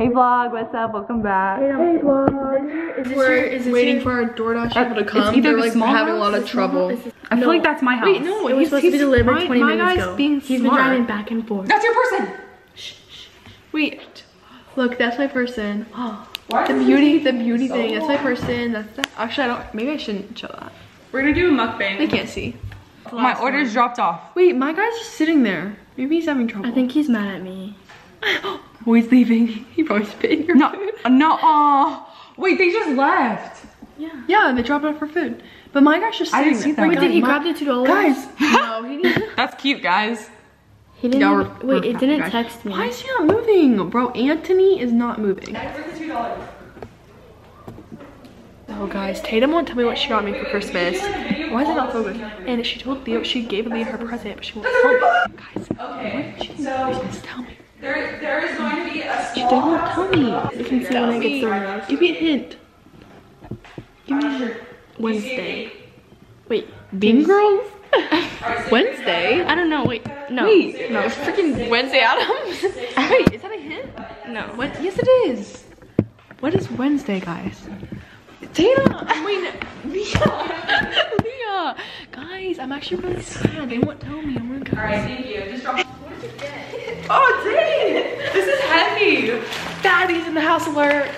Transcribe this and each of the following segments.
Hey vlog, what's up? Welcome back. Hey vlog. We're waiting for our DoorDash people to come. Either They're like small having a lot of trouble. I feel like that's my house. Wait, no, It was he's, supposed to be he's- delivered my- 20 my minutes guy's ago. being He's smart. been driving back and forth. That's your person. Shh. Wait, look, that's my person. Oh. the beauty, the beauty thing. That's my person. That's that. Actually, I don't. Maybe I shouldn't show that. We're gonna do a mukbang. They can't see. My order's dropped off. Wait, my guy's just sitting there. Maybe he's having trouble. I think he's mad at me. Oh, he's leaving. He probably spit in your No, food. no. Oh, wait, they just left. Yeah, Yeah, they dropped off for food. But my guy's just I didn't see that. Wait, God, did he my- grab the two dollars? Guys, no, he didn't. That's cute, guys. he didn't. Yeah, we're- wait, we're it didn't guys. text me. Why is he not moving? Bro, Anthony is not moving. Oh guys, Tatum won't tell me what she got me for Christmas. Why is it not focused? And she told Leo she gave Leo her present, but she won't tell me. Guys, okay, what did she so Tell me. There, there is going to be a She won't tell me. You can see when it gets thrown Give me a hint. Give me a hint. Wednesday. Wait, Bean Girls? Wednesday? I don't know. Wait, no. Wait, no, it's freaking Wednesday Addams. Wait, is that a hint? No. What? Yes, it is. What is Wednesday, guys? Tina, wait, Leah, Leah, guys, I'm actually really sad. They won't tell me. My god. Alright, thank you. Just drop. Oh, dang! Heavy. Daddy's in the house alert.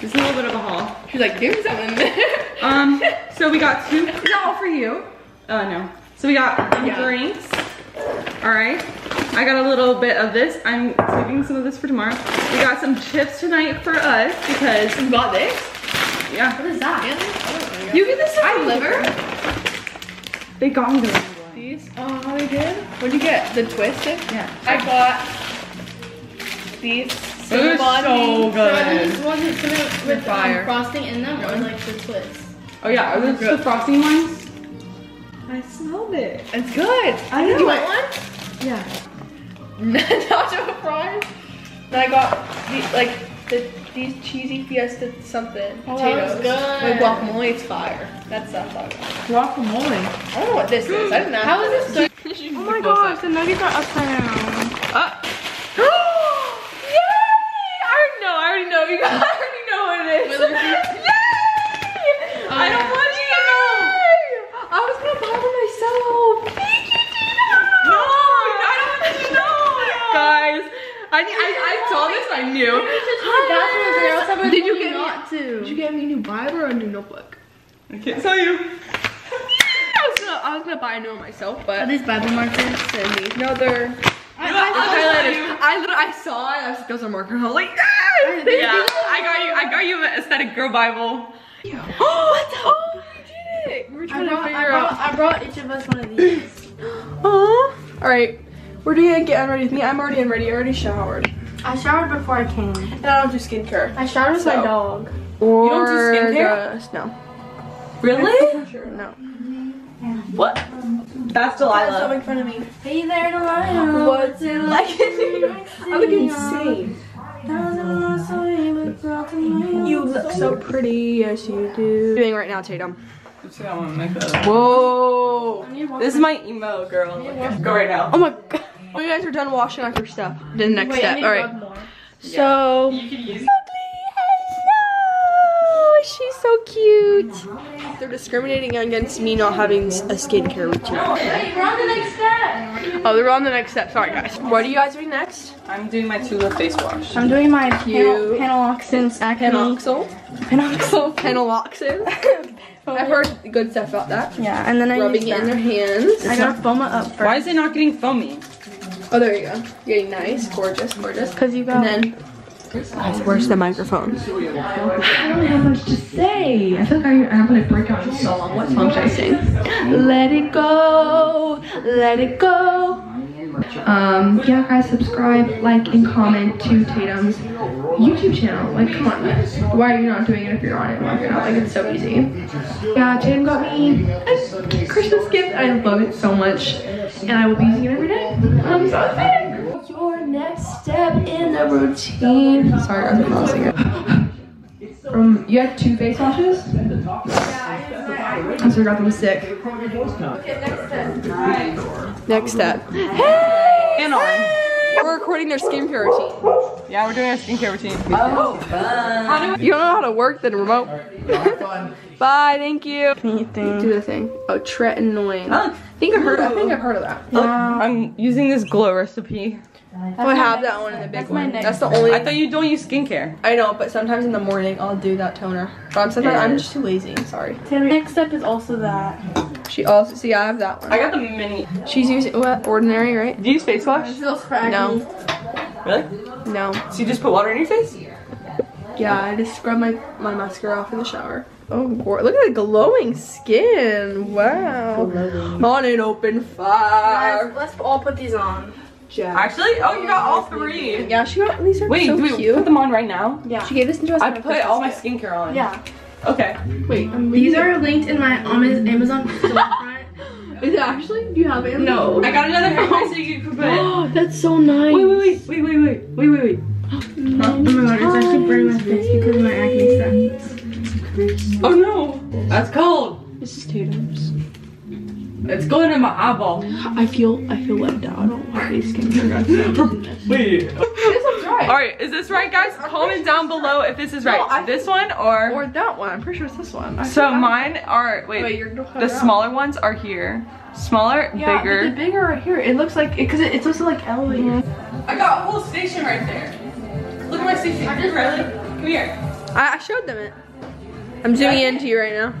This is a little bit of a haul. She's like, give me something. Um, so we got two. Is that all for you? Uh, no. So we got Yeah. drinks. All right. I got a little bit of this. I'm saving some of this for tomorrow. We got some chips tonight for us because you got this? yeah. What is that? You get this I liver. They got me the These? Oh, they did? What'd you get? The twisted? Yeah. I got these. Those are so good. These ones with fire. um, frosting in them or like the twist? Oh yeah, are those the frosting ones? I smelled it. It's good. I Do know. you want one? Yeah. Nacho fries. Then I got the, like the, these cheesy fiesta something Oh, that potatoes. With guacamole, it's fire. That's I got. Guacamole. I don't know what this is. I didn't ask. How is this this? Oh my gosh, the nuggets are upside down. Uh. Yay! I already know. I already know. You I already know what it is. Yay! I don't yeah. want you to know. I was gonna buy them myself. Thank you, Tina. No, I don't want you to know. Guys, I, I, I saw this, I knew. Did you get me, not to? did you get me a new Bible or a new notebook? I can't tell you. I was gonna, I was gonna buy a new one myself, Are but these Bible markers? me. No, they're I, highlighters. I literally, I saw it, I was like, those are markers. I was like, ah! yes! Yeah, I got you. I got you an aesthetic girl Bible. what the? Oh, you did it! We were I trying to brought, I, figure brought, out. I brought each of us one of these. Aw. Alright, we're doing get ready with me. I'm already in ready, I already showered. I showered before I came. And I don't do skincare. I showered with my dog. Or don't do skincare? just- no. Really? Sure, no. What? That's Stop Delilah. making fun of me. Hey there, Delilah. What's it like? I look insane. You look so pretty, yes you do. Doing right now, Tatum. See, I want to make that. Whoa. This is my emo girl. Go right now. Oh my god. You guys are done washing off your stuff, the next Wait, step. need to All rub right. more. So. Hello. She's so cute. They're discriminating against me not having a skincare routine. Hey, we're on the next step. Oh, they're on the next step. Sorry, guys. What are you guys doing next? I'm doing my Tula face wash. I'm doing my Cute. Panaloxin acne. Panoxyl. Panoxyl. Penaloxin. I've heard good stuff about that. Yeah, and then I Rubbing it in their hands. I gotta foam it up first. Why is it not getting foamy? Oh, there you go. Getting nice, gorgeous, gorgeous. Cause you got. And then, guys, where's the microphone? I don't have much to say. I feel like I, I'm gonna break out in song. What song should I sing? Let it go, let it go. Um, yeah, guys, subscribe, like, and comment to Tatum's YouTube channel. Like, come on, why are you not doing it if you're on it? Working out, like, it's so easy. Yeah, Tatum got me a Christmas gift. I love it so much, and I will be using it every day. I'm so excited. Your next step in the routine. Sorry, I'm crossing it. From you had two face washes. So I got them sick. Next step. Hey! And on. We're recording their skincare routine. Yeah, we're doing a skincare routine. Oh fun. You don't know how to work the remote? Bye, thank you. Do the thing. Oh, tretinoin. I think I heard. I think I've heard of that. I'm using this glow recipe. Oh, I have that one in the big one. That's the only. I thought you don't use skincare. I know, but sometimes in the morning I'll do that toner. But I'm sometimes I'm just too lazy. Sorry. Next step is also that. She also see I have that one. I got the mini. She's using what? Ordinary, right? Do you use face wash? No, Really? no. So you just put water in your face? Yeah, I just scrub my my mascara off in the shower. Oh, look at the glowing skin! Wow. On an open fire. Let's all put these on. Jack. Actually, oh, you got all three. Yeah, she got these are Wait, so do we cute. put them on right now? Yeah. She gave this to us. I put all my skincare on. Yeah. Okay. Wait, these are linked in my Amazon. Is it actually? Do you have it? No. I got another hair so you can put. Oh, that's so nice. Wait, wait, wait, wait, wait, wait, wait, wait. Oh my god, it's actually burning my face because of my acne stuff. Oh no, that's cold. This is Tatum's. It's going in my eyeball. I feel, I feel left out on my face skincare. Wait. right. All right, is this right, guys? Comment down below if this is right. No, I- this one or. Or that one. I'm pretty sure it's this one. I so think I- mine are wait. Wait, you're the smaller ones are here. Smaller, Yeah, bigger. but the bigger right here. It looks like because it, it's also like elevated. Mm-hmm. I got a whole station right there. Look at my station. Riley, come here. I, I showed them it. I'm zooming into you right now.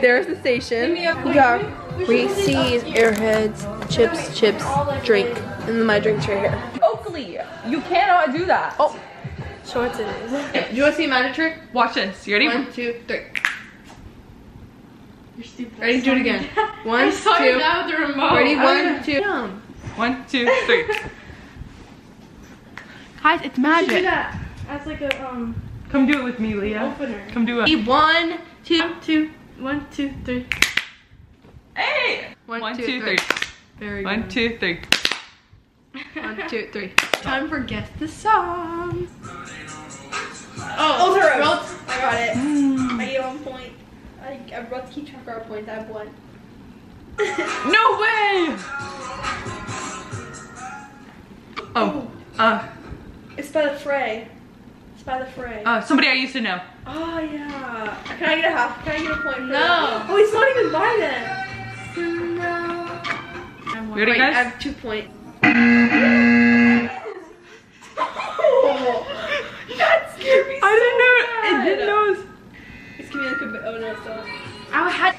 There's the station. me up, We got Reese's, Airheads, chips, chips, drink, and then my drink's right here. Oakley, you cannot do that. Oh, Shorts it is. do you want to see a magic trick? Watch this. You ready? One, two, three. You're stupid. Ready? Do it again. One, I saw two. you the remote. Ready? I One, two. One, two, three. Guys, it's should do magic. that as like a um Come do it with me, Leah. opener. Come do it. One, two, One, two, one, two, three. Hey! One, One, two, two, three. three. Very One, good. two, three. One, two, three. Time for guess the song. Oh, Rhodes, I got it. I get one point. I, I brought keep track of our points. I have one. No way! Oh, uh, It's by the fray. It's by the fray. uh, somebody I used to know. oh yeah. Can I get a half? Can I get a point? For No. that? Oh, it's not even by then. You ready, Wait, I have two points. that scared me I didn't know. so It didn't know. It's gonna be like a bit. Oh no, it's not. I had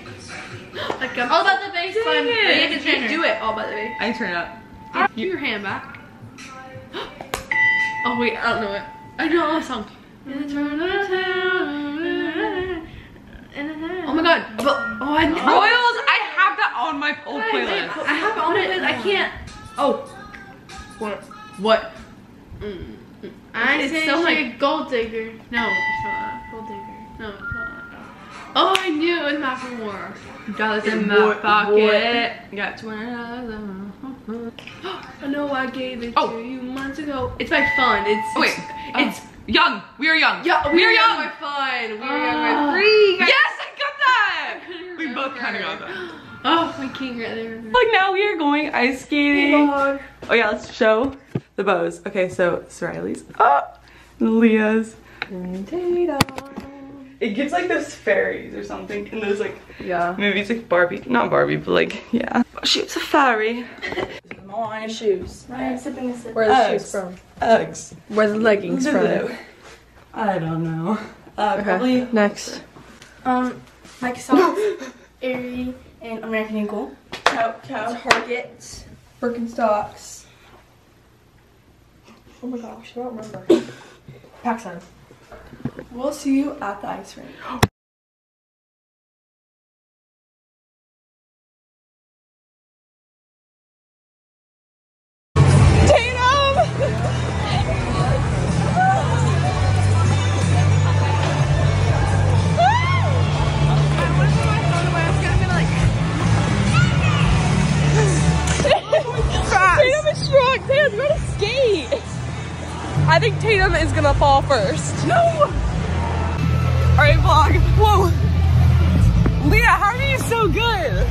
like a, all about the bass line. it. You can do it all by the way. I turn it up. Give your hand back. oh wait, I don't know it. I know the song. Oh my What? What? I It's so like- like gold digger. No, it's not. Gold digger. No, it's not. Oh, I knew it was Macklemore. Dollars in my What- pocket. Got twenty dollars. I know I gave it Oh. to you months ago. It's by Fun. It's Oh, wait. It's, It's young. We are young. yeah. we are young. by Fun. We are young Ah. by free. Yes, I got that. couldn't We both kind of got that. Oh, my king right there. Like now we are going ice skating. Oh yeah, let's show the bows. Okay, so it's Riley's. Oh, Leah's. It gives like those fairies or something in those like Yeah. movies like Barbie. Not Barbie, but like yeah. She was a fairy. Mine. Shoes. Ryan sipping a sip. Where are the Uggs. shoes from? Uggs. Where are the leggings from? I don't know. Uh, Okay. Probably. Next. Um, Mike Socks, Aerie, and American Eagle. Cow, cow. Target, Birkenstocks. Oh my gosh, I don't remember. PacSun. We'll see you at the ice rink. Tatum is gonna fall first. No. All right, vlog. Whoa. Leah, how are you so good?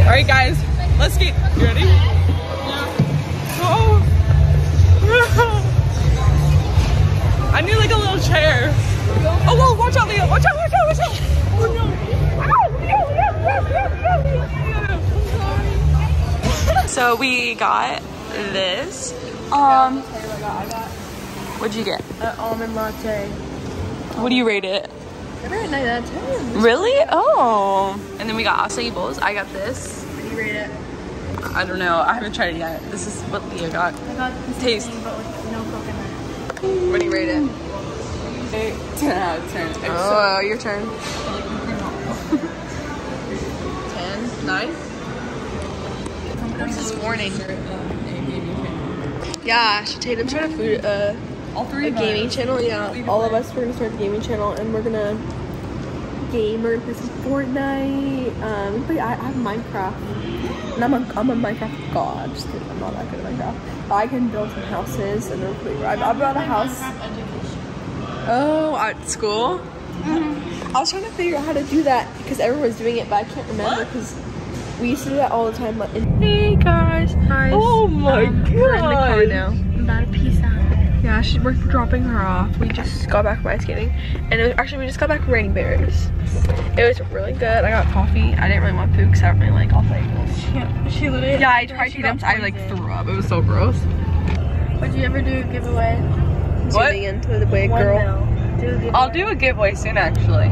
All right, guys, let's skate. You ready? Yeah. Oh. I need like a little chair. Oh, whoa, watch out, Leo. Watch out, watch out, watch out. Oh, no. So we got this. Um, what'd you get? An almond latte. What do you rate it? I rate it 9 out of 10. Really? Oh. And then we got acai bowls. I got this. What do you rate it? I don't know. I haven't tried it yet. This is what Leah got. I got the Taste. thing, but with no coconut. What do you rate it? Eight. 10 out of 10. Oh, your turn. 10? 9? What's this warning? Yeah, should Tatum start a food, uh, All three a of gaming us. channel? Yeah, all of us we're gonna start the gaming channel, and we're gonna game. We're gonna play some Fortnite. Um, play, I, I have Minecraft, and I'm a I'm a Minecraft god. Just kidding, I'm not that good at Minecraft. But I can build some houses, and they're pretty. I, I built a house. Oh, at school? I was trying to figure out how to do that because everyone's doing it, but I can't remember because we used to do that all the time. Like, in- hey guys, guys. Oh my god. We're in the car now. I'm about to peace out. Yeah, she, we're dropping her off. We just got back from ice skating. And it was, actually, we just got back from Rainy Berries. It was really good. I got coffee. I didn't really want food because I don't really like all flavors. Yeah, she literally. Yeah, I tried Tatum's. I like threw up. It was so gross. Would you ever do a giveaway? What? Tuning into the way One girl. mil. Do. I'll do a giveaway soon, actually.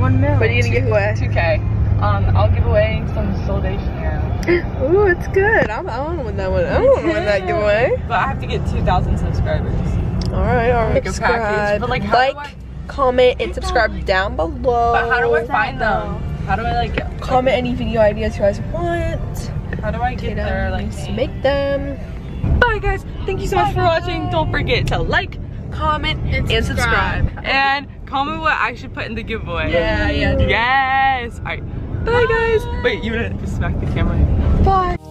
one mil. What are you gonna give away? 2K. Um, I'll give away some Soul Stationery. Ooh, it's good. I'm, I want to win that one. I don't want to win that giveaway. But I have to get 2,000 subscribers. All right, all right. Like package. Subscribe, But, like, like, I- comment, and subscribe down below. But how do I find them? How do I like get comment any video ideas you guys want? How do I get there? Like, to make them. bye guys. Thank you so much for watching. Don't forget to like, comment, and, subscribe. And comment what I should put in the giveaway. Yeah, yeah. Yes. All right. Bye guys. Wait, you wanna smack the camera? Bye.